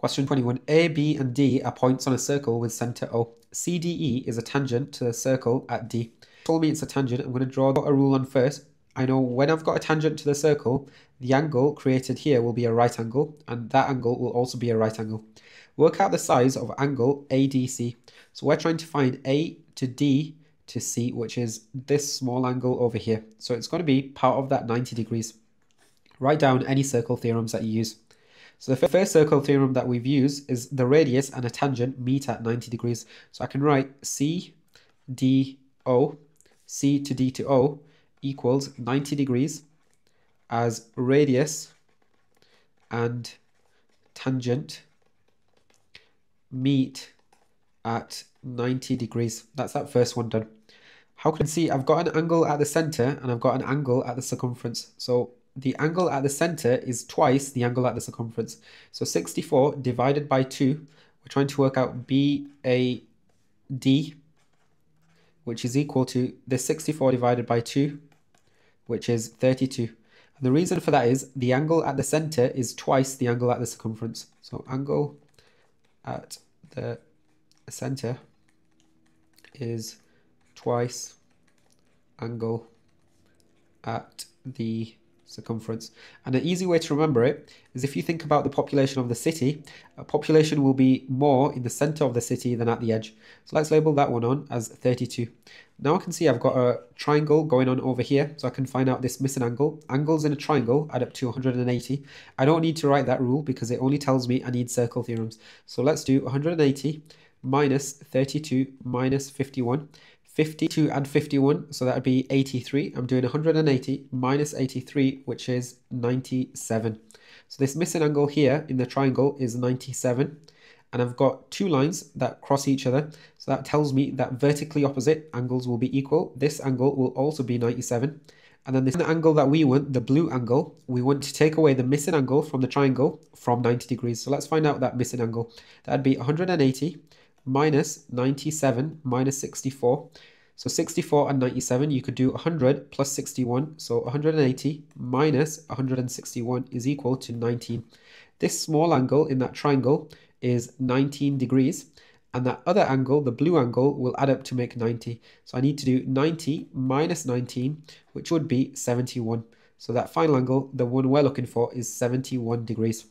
Question 21. A, B, and D are points on a circle with center O. CDE is a tangent to the circle at D. Told me it's a tangent. I'm going to draw a rule on first. I know when I've got a tangent to the circle, the angle created here will be a right angle, and that angle will also be a right angle. Work out the size of angle ADC. So we're trying to find A to D to C, which is this small angle over here. So it's going to be part of that 90 degrees. Write down any circle theorems that you use. So the first circle theorem that we've used is the radius and a tangent meet at 90 degrees. So I can write C, D, O, C to D to O equals 90 degrees as radius and tangent meet at 90 degrees. That's that first one done. How can I see I've got an angle at the center and I've got an angle at the circumference. So the angle at the center is twice the angle at the circumference. So 64 divided by 2, we're trying to work out BAD, which is equal to the 64 divided by 2, which is 32. And the reason for that is the angle at the center is twice the angle at the circumference. So angle at the center is twice angle at the circumference. And an easy way to remember it is if you think about the population of the city, a population will be more in the center of the city than at the edge. So let's label that one on as 32. Now I can see I've got a triangle going on over here, so I can find out this missing angle. Angles in a triangle add up to 180. I don't need to write that rule because it only tells me I need circle theorems. So let's do 180 minus 32 minus 51. 52 and 51, so that would be 83. I'm doing 180 minus 83, which is 97. So this missing angle here in the triangle is 97. And I've got two lines that cross each other. So that tells me that vertically opposite angles will be equal. This angle will also be 97. And then this angle that we want, the blue angle, we want to take away the missing angle from the triangle from 90 degrees. So let's find out that missing angle. That'd be 180 minus 97 minus 64. So 64 and 97, you could do 100 plus 61. So 180 minus 161 is equal to 19. This small angle in that triangle is 19 degrees. And that other angle, the blue angle, will add up to make 90. So I need to do 90 minus 19, which would be 71. So that final angle, the one we're looking for, is 71 degrees.